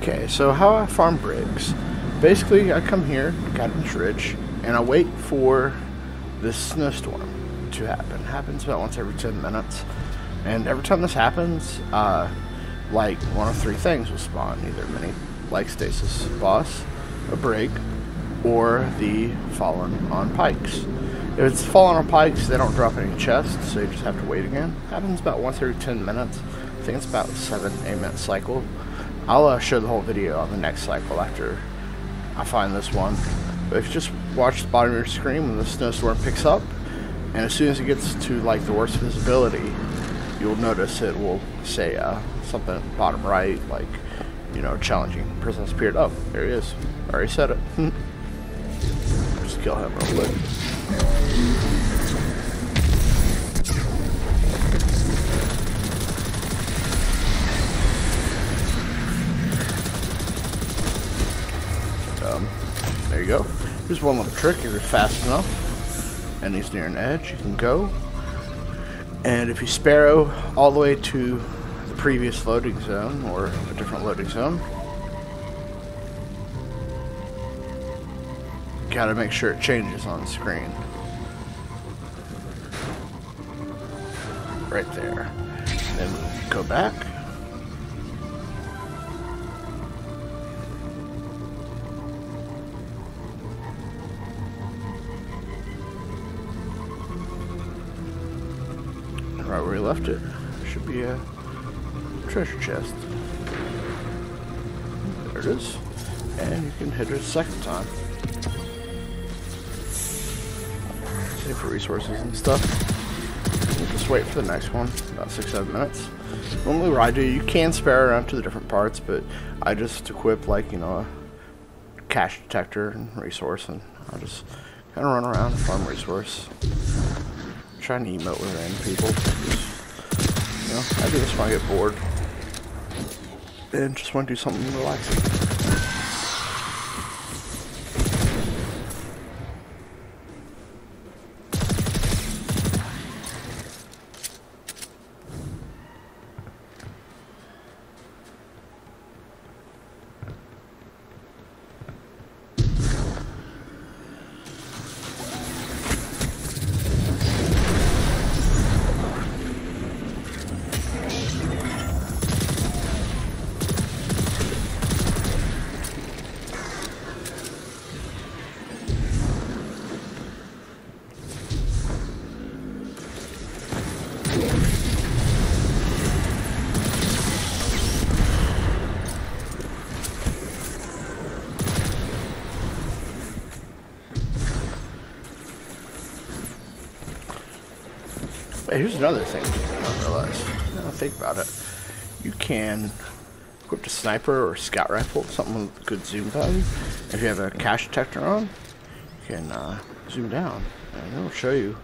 Okay, so how I farm Brigs. Basically, I come here, Cadmus Ridge, and I wait for this snowstorm to happen. It happens about once every 10 minutes. And every time this happens, uh, like one of three things will spawn. Either mini, like Stasis Boss, a Brig, or the Fallen on Pikes. If it's Fallen on Pikes, they don't drop any chests, so you just have to wait again. Happens about once every 10 minutes. I think it's about 7 8 minute cycle. I'll uh, show the whole video on the next cycle after I find this one. But if you just watch the bottom of your screen when the snowstorm picks up, and as soon as it gets to like the worst visibility, you'll notice it will say uh, something bottom right, like, you know, challenging person has appeared. Oh, there he is. I already said it. just kill him real quick. Um, there you go. Here's one little trick. If you're fast enough and he's near an edge, you can go. And if you sparrow all the way to the previous loading zone or a different loading zone, gotta make sure it changes on the screen. Right there. Then go back. Right where we left it. Should be a treasure chest. There it is. And you can hit it a second time. Save for resources and stuff. And just wait for the next one, about six, seven minutes. Normally what I do, you can spare around to the different parts, but I just equip like, you know, a cache detector and resource, and I just kind of run around and farm resource trying to emote with random people. You know, I do this when I get bored. And just want to do something relaxing. Here's another thing I don't realize. Think about it. You can equip a sniper or scout rifle, something with good zoom value. If you have a cache detector on, you can uh, zoom down, and it'll show you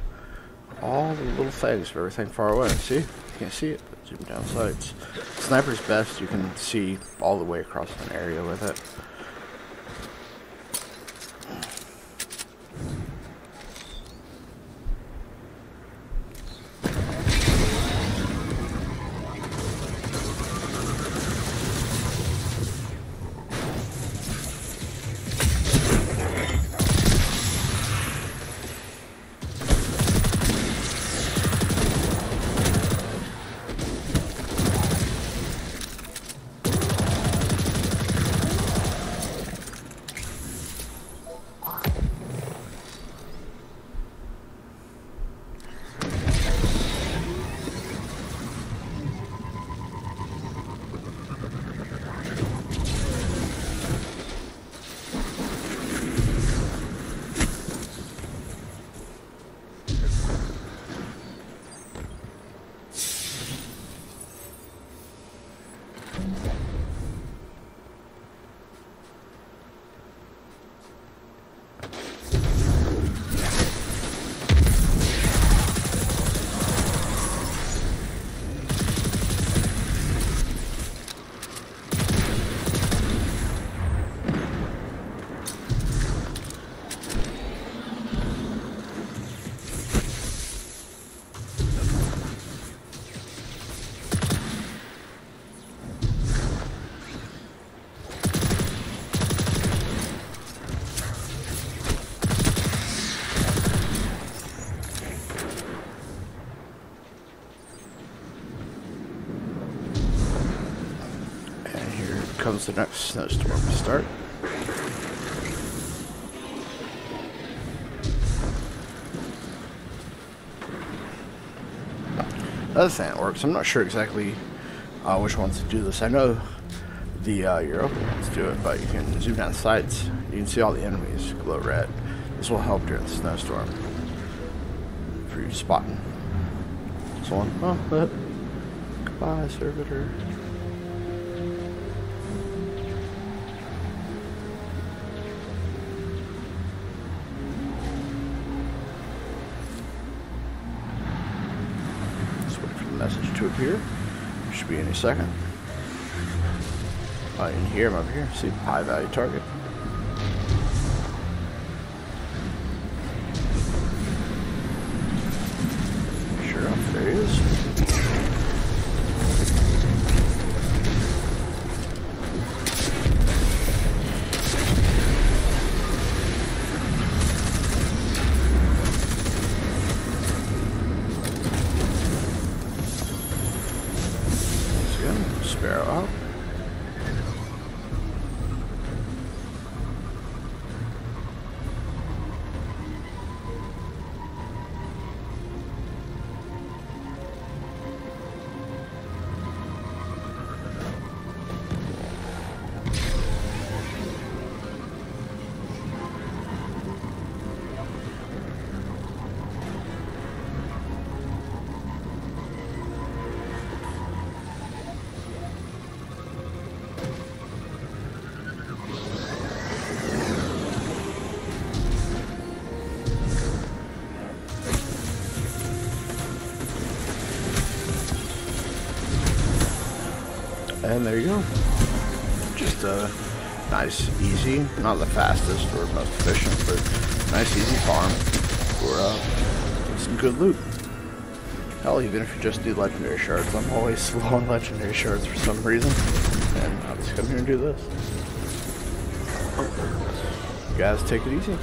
all the little things of everything far away. See? You can't see it, but zoom down sights. Sniper's best. You can see all the way across an area with it. Comes the next snowstorm to start. Other thing that works, I'm not sure exactly uh, which ones to do this. I know the uh, ones do it, but you can zoom down sights. You can see all the enemies glow red. This will help during the snowstorm for you spotting someone. Oh, but goodbye, servitor. Message to appear. Should be any second. You can hear him up here. See, high value target. Sure enough, there he is. And there you go. Just a nice, easy, not the fastest or most efficient, but nice, easy farm for uh, some good loot. Hell, even if you just do legendary shards, I'm always slow on legendary shards for some reason. And I'll just come here and do this. You guys take it easy.